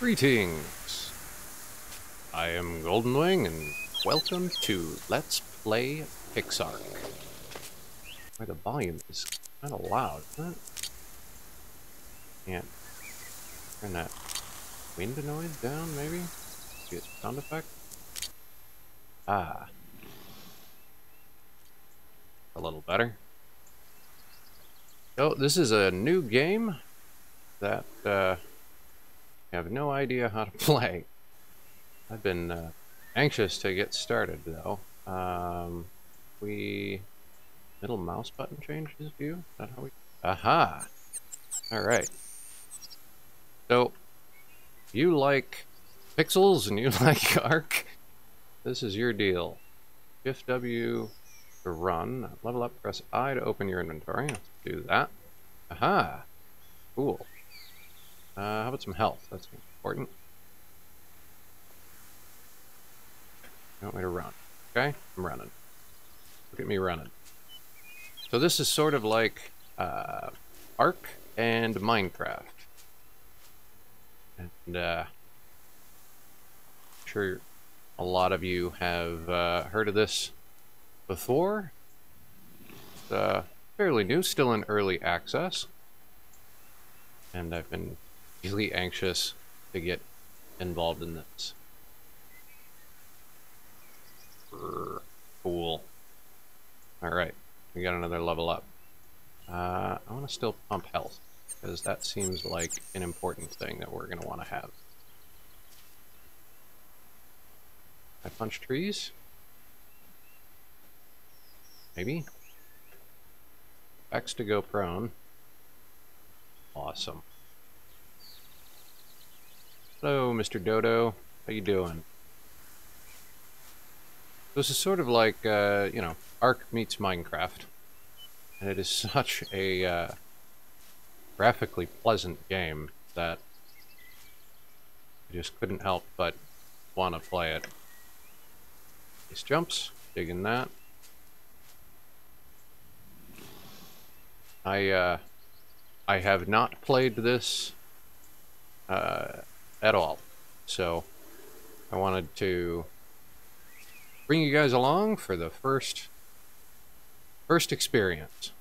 Greetings! I am GoldenWing, and welcome to Let's Play PixARK. Where the volume is kind of loud, isn't it? Can't turn that wind noise down, maybe? Get sound effect? Ah. A little better. So, this is a new game that, uh, have no idea how to play. I've been uh, anxious to get started though. Um, we middle mouse button changes view. Is that how we? Aha! All right. So you like pixels and you like Ark. This is your deal. Shift W to run. Level up. Press I to open your inventory. Let's do that. Aha! Cool. Uh, how about some health? That's important. You want me to run? Okay, I'm running. Look at me running. So this is sort of like uh, Ark and Minecraft. And uh, I'm sure a lot of you have uh, heard of this before. It's uh, fairly new, still in early access. And I've been really anxious to get involved in this. Cool. Alright, we got another level up. Uh, I want to still pump health, because that seems like an important thing that we're going to want to have. I punch trees? Maybe? X to go prone. Awesome. Hello, Mr. Dodo. How you doing? This is sort of like, uh, you know, Ark meets Minecraft. And it is such a uh, graphically pleasant game that I just couldn't help but want to play it. These jumps, digging that. I, uh, I have not played this uh, at all. So I wanted to bring you guys along for the first first experience.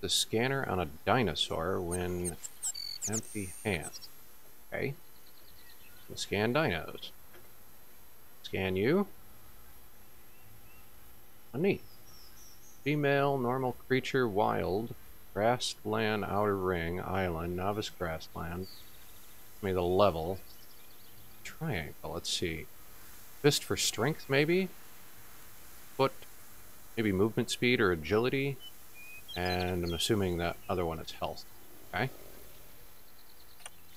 The scanner on a dinosaur when empty hand. Okay. Scan dinos. Scan you. Oh, neat. Female, normal creature, wild, grassland, outer ring, island, novice grassland, me the level. Triangle, let's see. Fist for strength, maybe? Foot, maybe movement speed or agility. And I'm assuming that other one is health. Okay.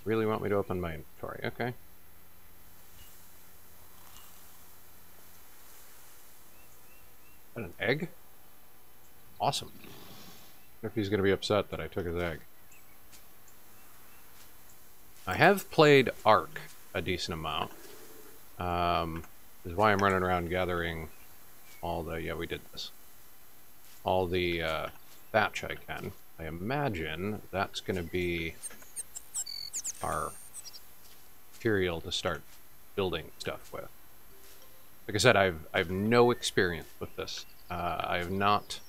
Really want me to open my inventory. Okay. An egg? Awesome. if he's going to be upset that I took his egg. I have played Ark a decent amount. Um, is why I'm running around gathering all the, yeah, we did this. All the uh, thatch I can. I imagine that's going to be our material to start building stuff with. Like I said, I've I've no experience with this. Uh, I have not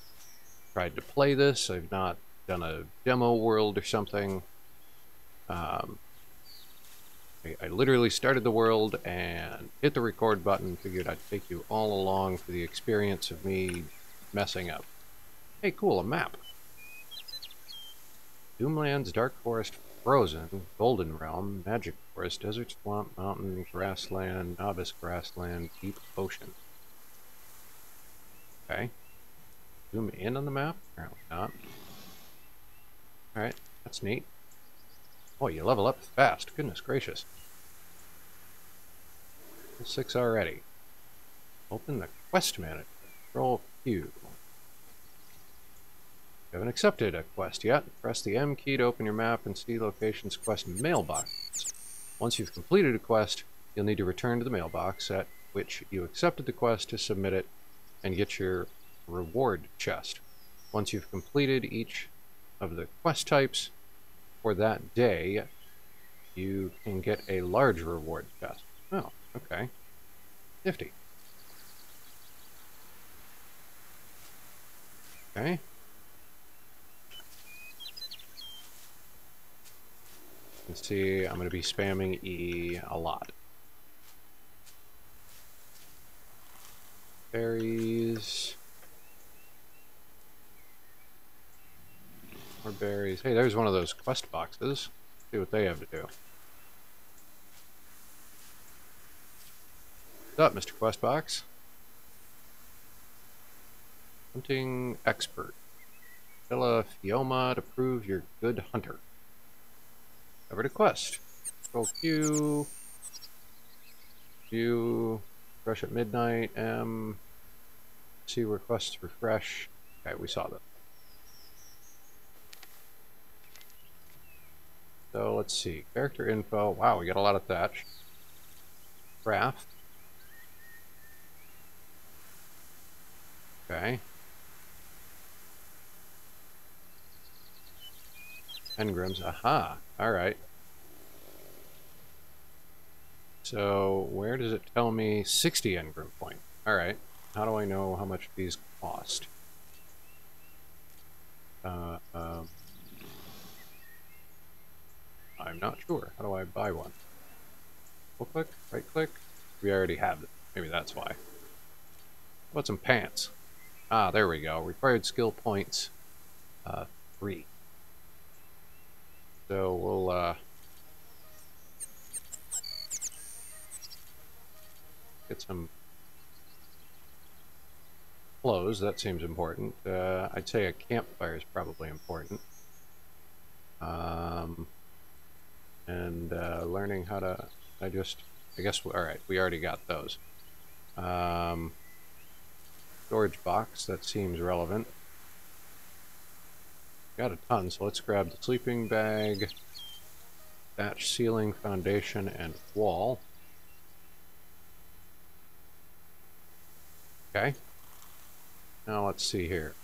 tried to play this. I've not done a demo world or something. Um, I, I literally started the world and hit the record button, figured I'd take you all along for the experience of me messing up. Hey, cool, a map. Doomlands, Dark Forest, Frozen, Golden Realm, Magic Forest, Desert Swamp, Mountain, Grassland, Novice Grassland, Deep Ocean. Okay. Zoom in on the map? Apparently not. Alright, that's neat. Oh, you level up fast. Goodness gracious. Six already. Open the quest manager. Control Q. You haven't accepted a quest yet. Press the M key to open your map and see locations quest mailbox. Once you've completed a quest, you'll need to return to the mailbox at which you accepted the quest to submit it and get your reward chest. Once you've completed each of the quest types, for that day, you can get a large reward chest. Oh, okay. Nifty. Okay. Let's see, I'm going to be spamming E a lot. Berries. More berries. Hey, there's one of those quest boxes. See what they have to do. What's up, Mr. Quest Box? Hunting expert. Fill a Phiomia to prove you're good hunter. Cover to quest. Control Q. Q. Rush at midnight. M. See requests refresh. Okay, we saw that. So let's see. Character info. Wow, we got a lot of thatch. Craft. Okay. Engrams. Aha. Alright. So, where does it tell me 60 engram point? Alright. How do I know how much these cost? Uh, um, I'm not sure. How do I buy one? Full click? Right click? We already have it. Maybe that's why. What some pants? Ah, there we go. Required skill points, uh, three. So we'll, uh, get some clothes. That seems important. Uh, I'd say a campfire is probably important. Um, and uh, learning how to, I just, I guess, all right, we already got those. Um, storage box, that seems relevant. Got a ton, so let's grab the sleeping bag, thatch ceiling, foundation, and wall. Okay. Now let's see here.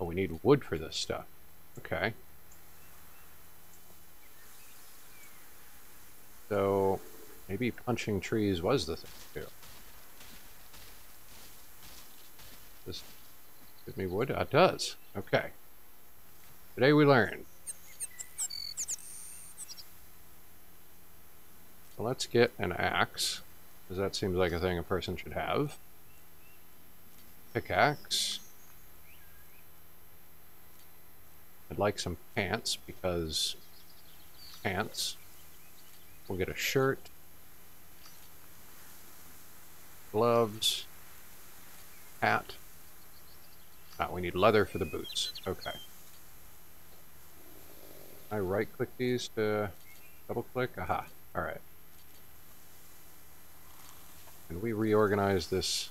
Oh, we need wood for this stuff. Okay. So, maybe punching trees was the thing to do. Does give me wood? It does. Okay. Today we learn. So let's get an axe, because that seems like a thing a person should have. Pickaxe. I'd like some pants because pants. We'll get a shirt. Gloves. Hat. Ah, we need leather for the boots. Okay. I right click these to double click? Aha. Alright. Can we reorganize this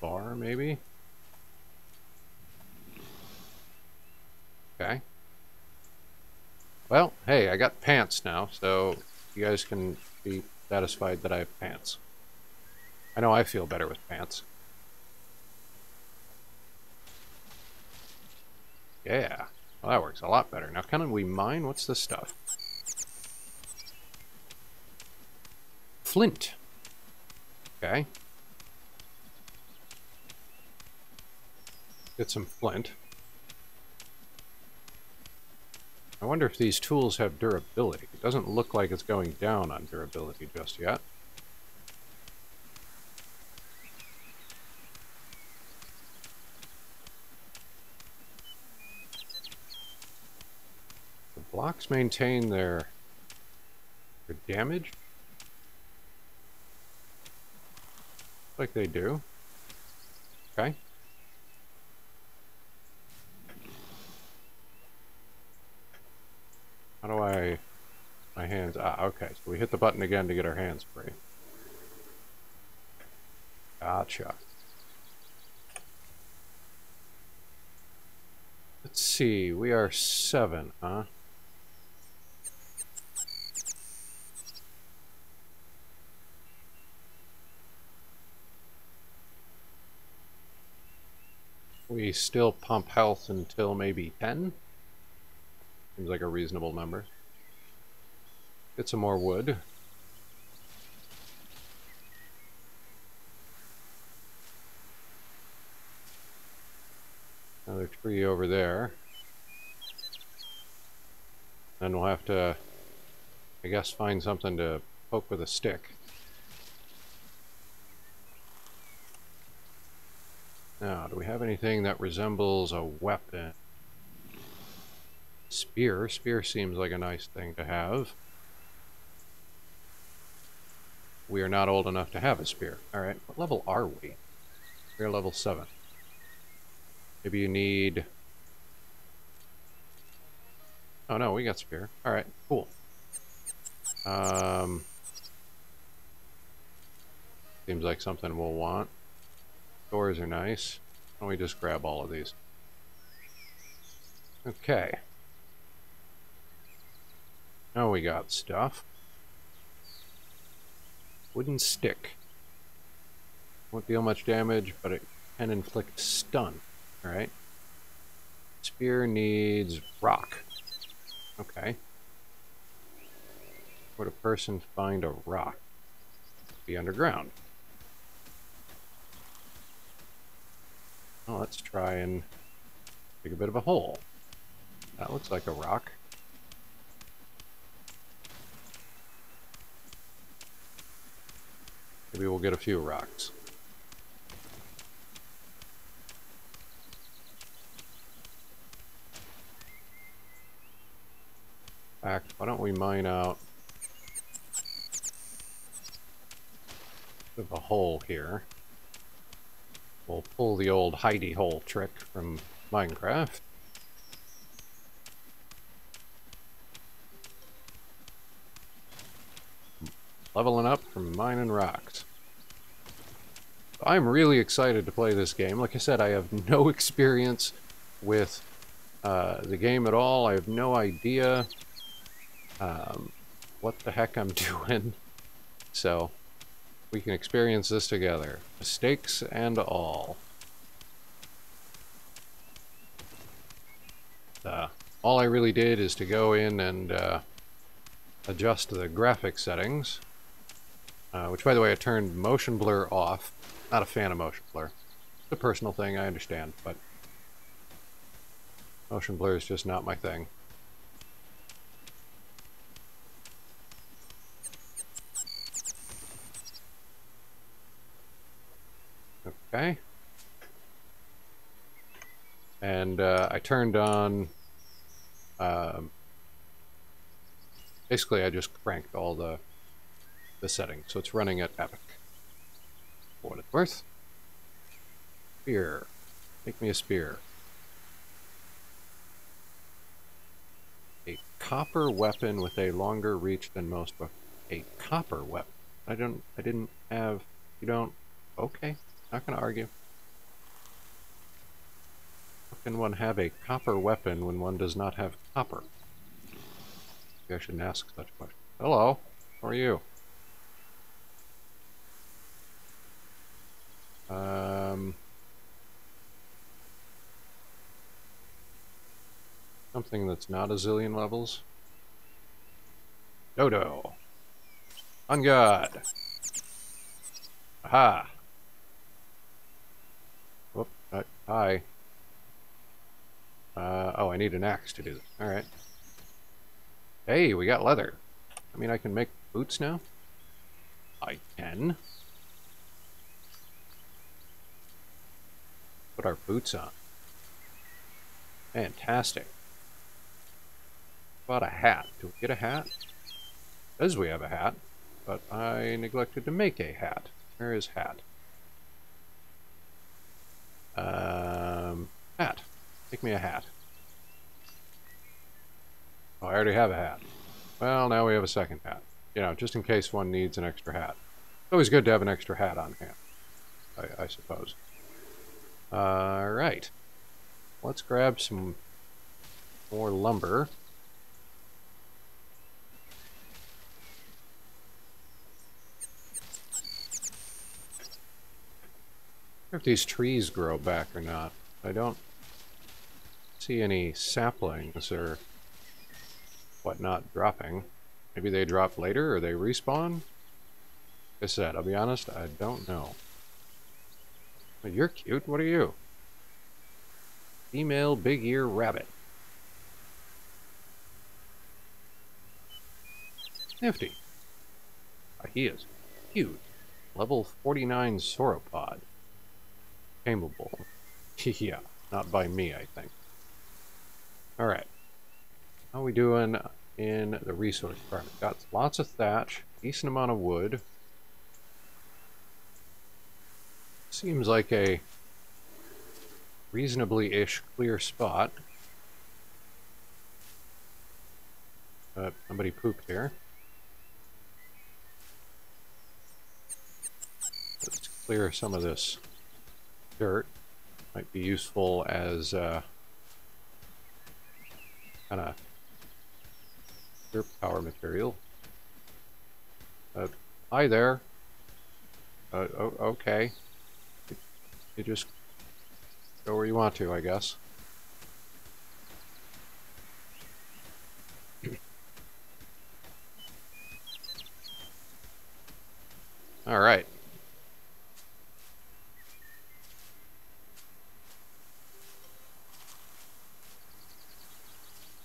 bar, maybe? Okay. Well, hey, I got pants now, so you guys can be satisfied that I have pants. I know I feel better with pants. Yeah. Well, that works a lot better. Now, can we mine? What's this stuff? Flint. Okay. Get some flint. I wonder if these tools have durability. It doesn't look like it's going down on durability just yet. The blocks maintain their, their damage? like they do. Okay. How do I... My hands... Ah, okay. So we hit the button again to get our hands free. Gotcha. Let's see. We are seven, huh? We still pump health until maybe 10? Seems like a reasonable number. Get some more wood. Another tree over there. Then we'll have to, I guess, find something to poke with a stick. Now, do we have anything that resembles a weapon? Spear. Spear seems like a nice thing to have. We are not old enough to have a spear. Alright, what level are we? We're level 7. Maybe you need... Oh no, we got spear. Alright, cool. Um, seems like something we'll want. Doors are nice. Why don't we just grab all of these? Okay. Now we got stuff. Wooden stick. Won't deal much damage, but it can inflict stun. Alright. Spear needs rock. Okay. Would a person find a rock? Be underground. Well, let's try and dig a bit of a hole. That looks like a rock. Maybe we'll get a few rocks. Why don't we mine out of a hole here. We'll pull the old hidey hole trick from Minecraft. Leveling up from mining rocks. I'm really excited to play this game. Like I said, I have no experience with uh, the game at all. I have no idea um, what the heck I'm doing. So, we can experience this together. Mistakes and all. Uh, all I really did is to go in and uh, adjust the graphic settings. Uh, which, by the way, I turned motion blur off. Not a fan of motion blur. It's a personal thing, I understand, but motion blur is just not my thing. Okay. And uh, I turned on... Um, basically, I just cranked all the, the setting. so it's running at epic. For what it's worth. Spear. Make me a spear. A copper weapon with a longer reach than most A copper weapon. I don't. I didn't have. You don't. Okay. Not gonna argue. How can one have a copper weapon when one does not have copper? Maybe I shouldn't ask such a question. Hello, how are you? Um, something that's not a zillion levels. Dodo. On guard. Aha. Uh, hi. Uh, oh, I need an axe to do this. Alright. Hey, we got leather. I mean, I can make boots now? I can. Put our boots on. Fantastic. Bought a hat. Do we get a hat? Does we have a hat? But I neglected to make a hat. Where is hat? Um, hat. Make me a hat. Oh, I already have a hat. Well, now we have a second hat. You know, just in case one needs an extra hat. It's always good to have an extra hat on hand, I, I suppose. Alright. Let's grab some more lumber. if these trees grow back or not. I don't see any saplings or whatnot dropping. Maybe they drop later or they respawn? Like I said, I'll be honest, I don't know. You're cute. What are you? Female big ear rabbit. Nifty. Uh, he is huge. Level 49 sauropod. Tameable. yeah, not by me, I think. Alright. How we doing in the resource department? Got lots of thatch, decent amount of wood. Seems like a reasonably-ish clear spot. But somebody pooped here. Let's clear some of this dirt. Might be useful as uh, kind of dirt power material. Uh, hi there. Uh, okay. You just go where you want to, I guess. All right.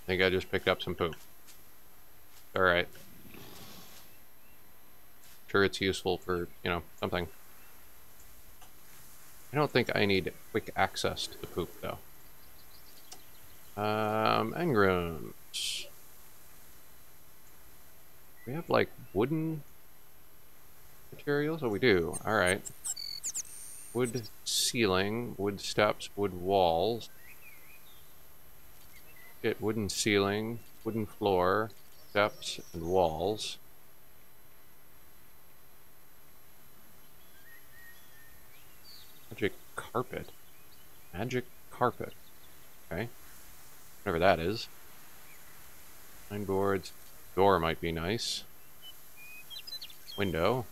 I think I just picked up some poop. Alright. Sure it's useful for, you know, something. I don't think I need quick access to the poop, though. Um, engrams. We have, like, wooden materials? Oh, we do. Alright. Wood ceiling, wood steps, wood walls. Get wooden ceiling, wooden floor, steps, and walls. Magic carpet. Magic carpet. Okay. Whatever that is. Nine boards. Door might be nice. Window.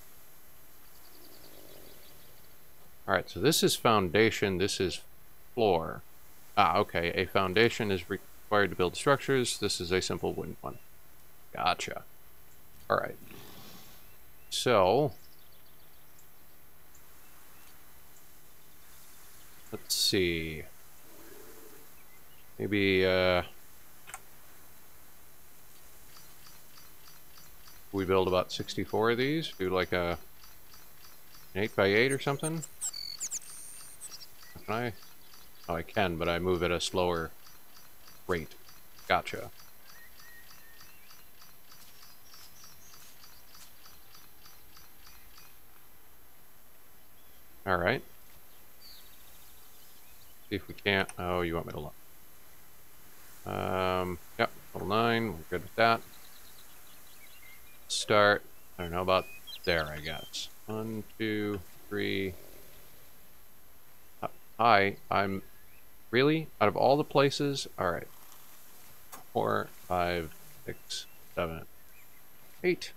Alright, so this is foundation, this is floor. Ah, okay. A foundation is required to build structures. This is a simple wooden one. Gotcha. Alright. So... Let's see. Maybe, uh... We build about 64 of these? Do like a... An 8 by 8 or something? Can I? Oh, I can, but I move at a slower rate. Gotcha. Alright. See if we can't... Oh, you want me to look. Um, yep, level 9. We're good with that. Start. I don't know about there, I guess. One, two, three. Hi, I'm... Really? Out of all the places? Alright four, five, six, seven, eight.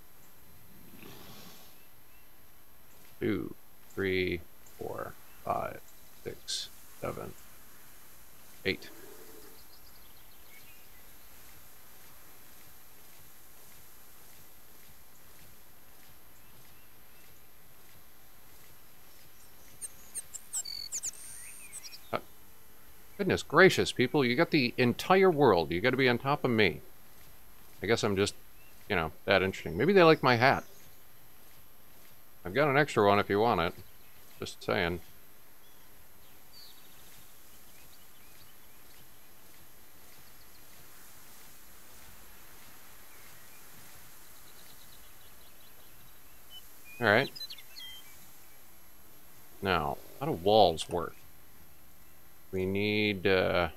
Two, three, four, five, six, seven, eight. Uh, goodness gracious, people, you got the entire world. You got to be on top of me. I guess I'm just, you know, that interesting. Maybe they like my hat. I've got an extra one if you want it. Just saying. Alright. Now, how do walls work? We need, uh...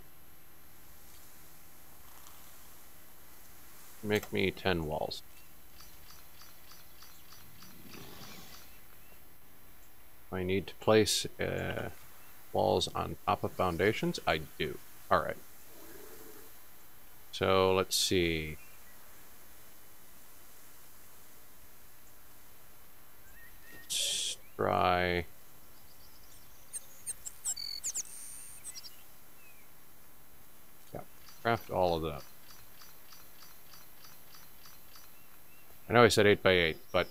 Make me 10 walls. I need to place uh, walls on top of foundations? I do. Alright. So, let's see. Try... Craft all of that. I know I said 8 by 8 but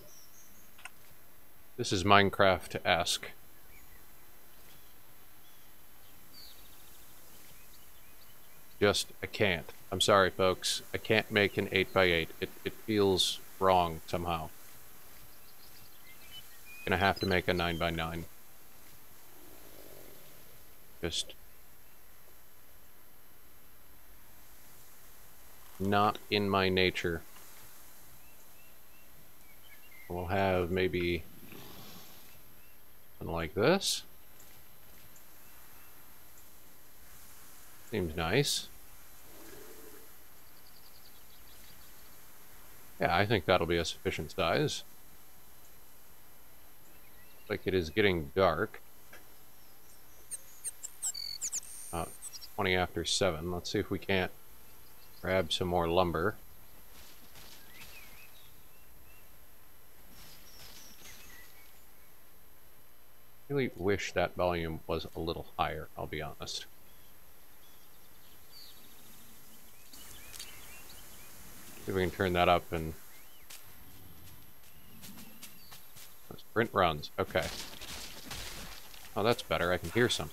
this is Minecraft-esque. Just, I can't. I'm sorry, folks. I can't make an 8 by 8 It, it feels wrong somehow. Gonna have to make a 9 by 9 Just... Not in my nature. We'll have maybe something like this. Seems nice. Yeah, I think that'll be a sufficient size. Like it is getting dark. About 20 after 7. Let's see if we can't grab some more lumber. really wish that volume was a little higher, I'll be honest. See if we can turn that up and... Sprint runs, okay. Oh, that's better, I can hear some.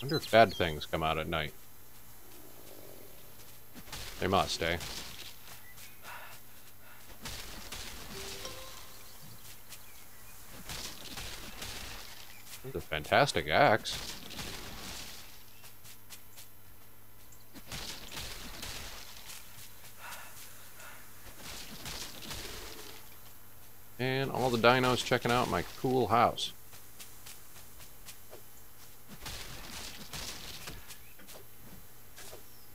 wonder if bad things come out at night. They must, eh? It's a fantastic axe. And all the dinos checking out my cool house.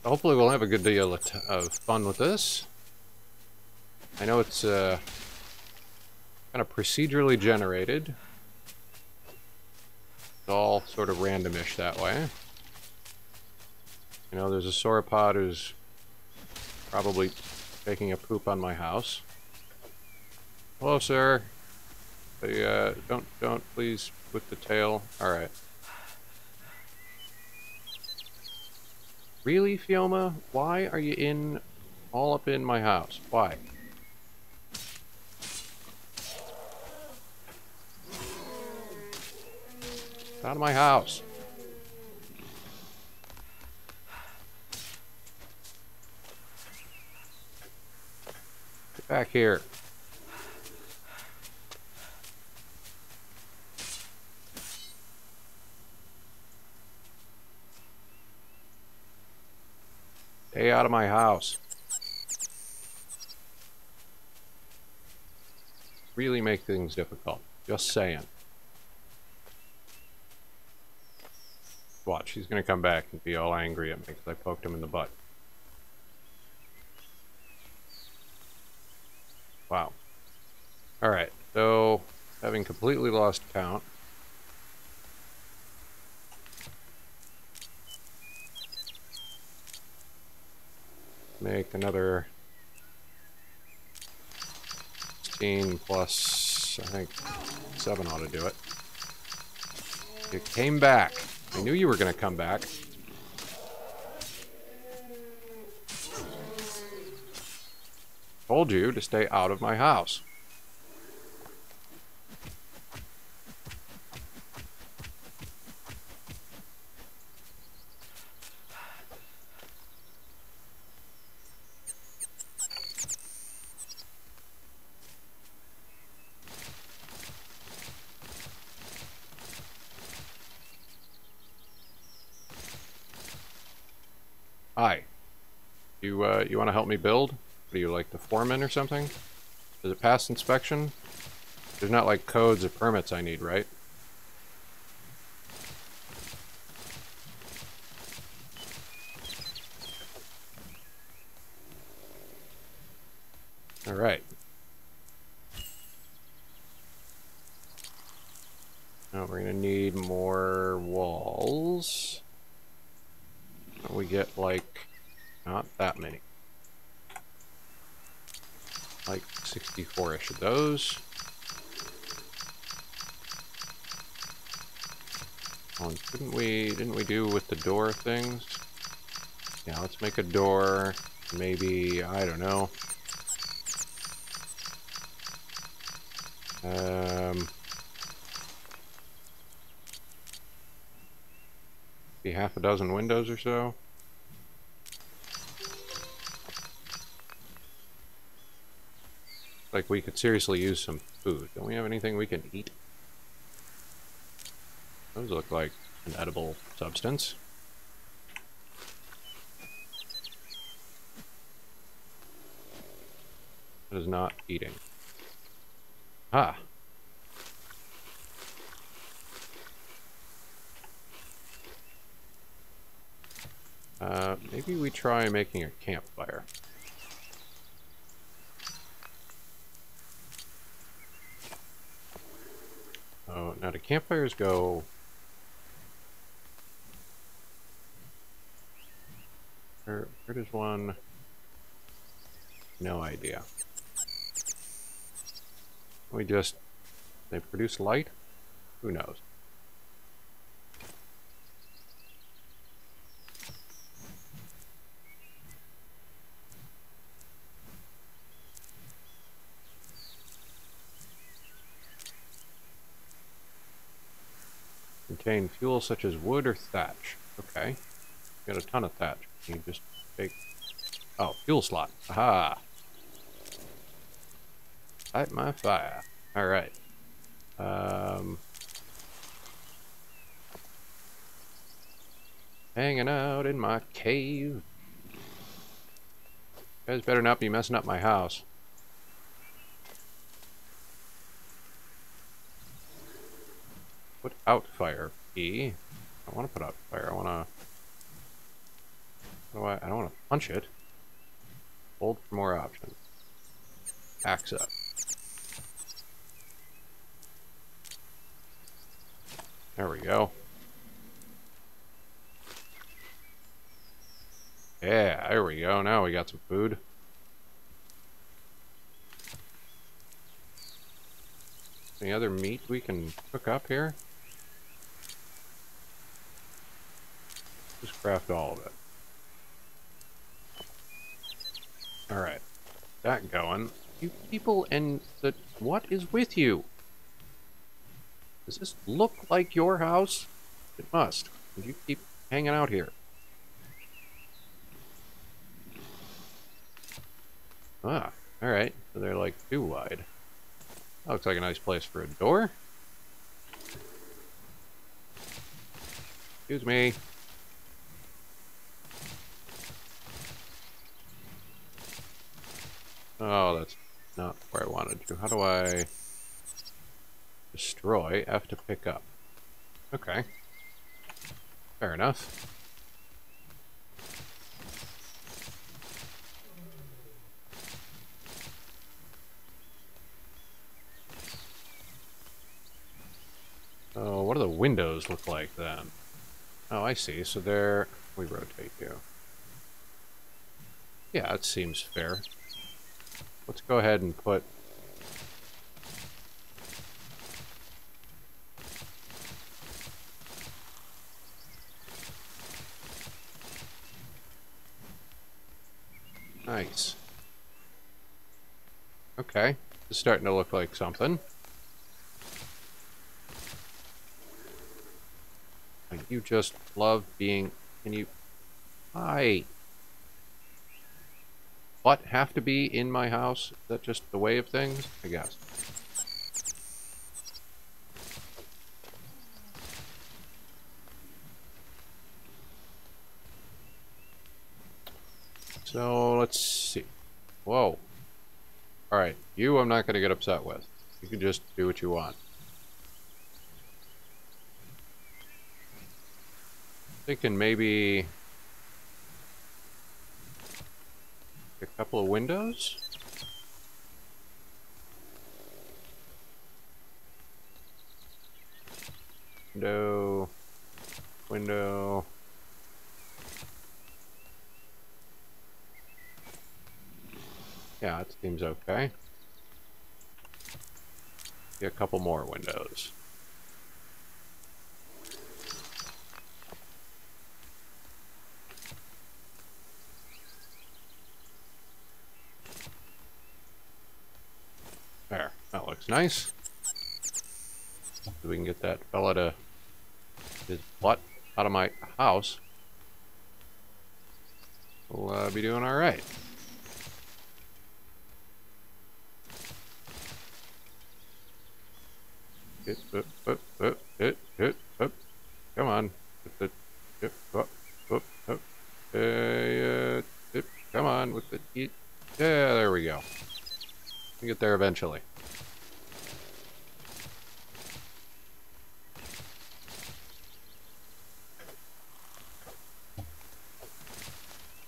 Hopefully we'll have a good deal of fun with this. I know it's uh, kind of procedurally generated, it's all sort of randomish that way. You know, there's a sauropod who's probably taking a poop on my house. Hello, sir. Hey, uh, don't, don't please put the tail. Alright. Really, Phiomia? Why are you in, all up in my house? Why? Out of my house. Back here. Stay out of my house. Really make things difficult. Just saying. Watch, he's gonna come back and be all angry at me because I poked him in the butt. Wow. Alright, so having completely lost count. Make another 16 plus, I think, 7 ought to do it. It came back. I knew you were going to come back. Told you to stay out of my house. Hi. You, uh, you want to help me build? Are you, like the foreman or something? Does it pass inspection? There's not like codes or permits I need, right? Alright. Now we're gonna need more walls we get like not that many. Like 64-ish of those. Oh, didn't we didn't we do with the door things? Yeah, make a door. Maybe, I don't know. Um, be half a dozen windows or so. Like we could seriously use some food. Don't we have anything we can eat? Those look like an edible substance. It is not eating. Ah. Uh, maybe we try making a campfire. Oh, now do campfires go... Where, where does one... No idea. We just... They produce light? Who knows? Contain fuel such as wood or thatch. Okay. Got a ton of thatch. You just take... Oh, fuel slot. Aha! Light my fire. Alright. Um... Hanging out in my cave. You guys better not be messing up my house. Put out fire. E. I want to put out fire. I want to... Do I, I don't want to punch it. Hold for more options. Axe up. There we go. Yeah, there we go. Now we got some food. Any other meat we can cook up here? Just craft all of it. Alright. That going. You people and the... What is with you? Does this look like your house? It must. You keep hanging out here? Ah, alright. So they're like too wide. That looks like a nice place for a door. Excuse me. Oh, that's not where I wanted to. How do I... Destroy, F to pick up. Okay. Fair enough. Oh, what do the windows look like then? Oh, I see. So there... We rotate you. Yeah, it seems fair. Let's go ahead and put Nice. Okay. It's starting to look like something. You just love being... Can you... Hi. What have to be in my house? Is that just the way of things? I guess. So, let's see. Whoa. Alright, you I'm not going to get upset with. You can just do what you want. Thinking maybe... A couple of windows? Window... Window... Yeah, it seems okay. Get a couple more windows. There, that looks nice. We can get that fella to his butt out of my house. We'll uh, be doing all right. Hit, up, up, up, hit, hit, up. Come on. Hit the, hit, up, up, up. Uh, hit, come on with the. Yeah, there we go. We get there eventually.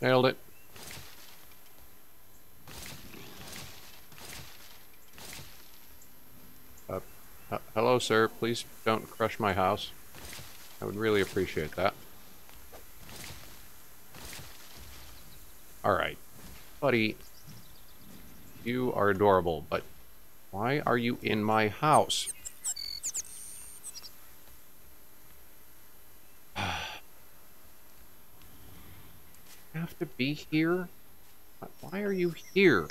Nailed it. Uh, uh, hello, sir. Please don't crush my house. I would really appreciate that. Alright. Buddy, you are adorable, but why are you in my house? have to be here? Why are you here?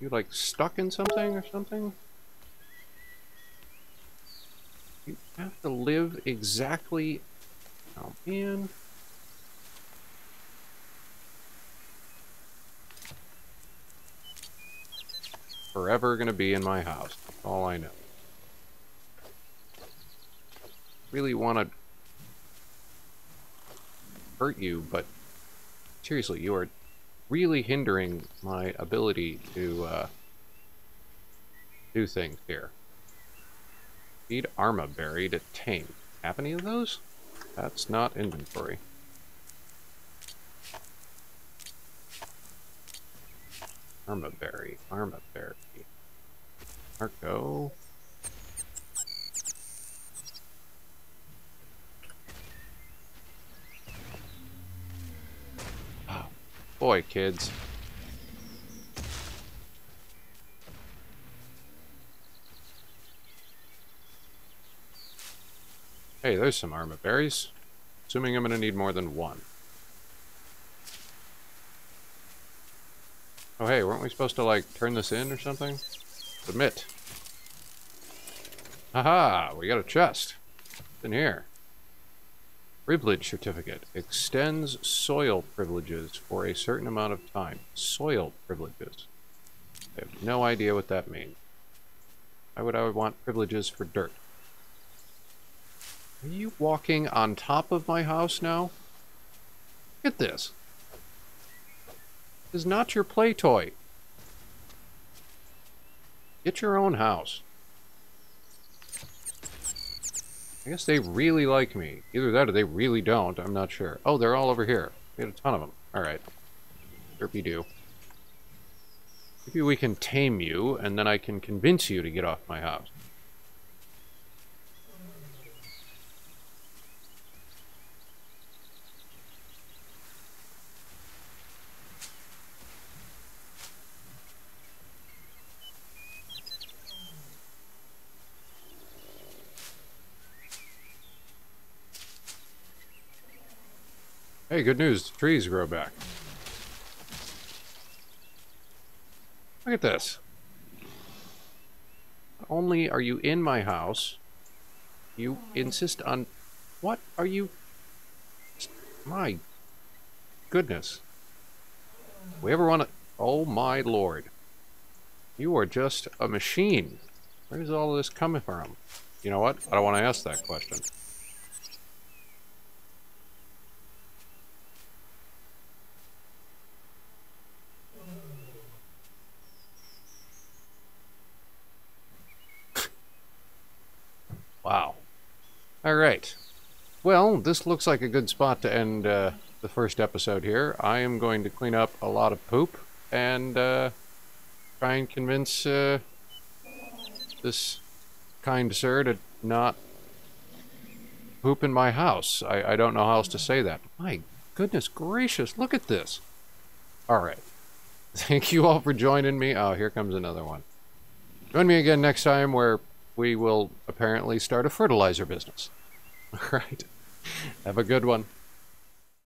You like stuck in something or something? You have to live exactly... Oh, man. Forever gonna be in my house. All I know. Really want to hurt you, but seriously, you are really hindering my ability to uh, do things here. Feed Arma Berry to tame. Have any of those? That's not inventory. Arma Berry, Arma Berry. Marco. Ah, boy, kids. Hey, there's some Arma berries. Assuming I'm gonna need more than one. Oh hey, weren't we supposed to like turn this in or something? Submit. Haha, we got a chest. In here? Privilege certificate extends soil privileges for a certain amount of time. Soil privileges. I have no idea what that means. Why would I want privileges for dirt? Are you walking on top of my house now? Look at this. This is not your play toy. Get your own house. I guess they really like me. Either that or they really don't. I'm not sure. Oh, they're all over here. We had a ton of them. Alright. Derpy do. Maybe we can tame you, and then I can convince you to get off my house. Hey, good news. Trees grow back. Look at this. Not only are you in my house, you insist on... What are you... My goodness. We ever want to... Oh my lord. You are just a machine. Where's all this coming from? You know what? I don't want to ask that question. Wow. All right. Well, this looks like a good spot to end uh, the first episode here. I am going to clean up a lot of poop and uh, try and convince uh, this kind sir to not poop in my house. I, I don't know how else to say that. My goodness gracious, look at this. All right. Thank you all for joining me. Oh, here comes another one. Join me again next time where we will apparently start a fertilizer business. All right. Have a good one.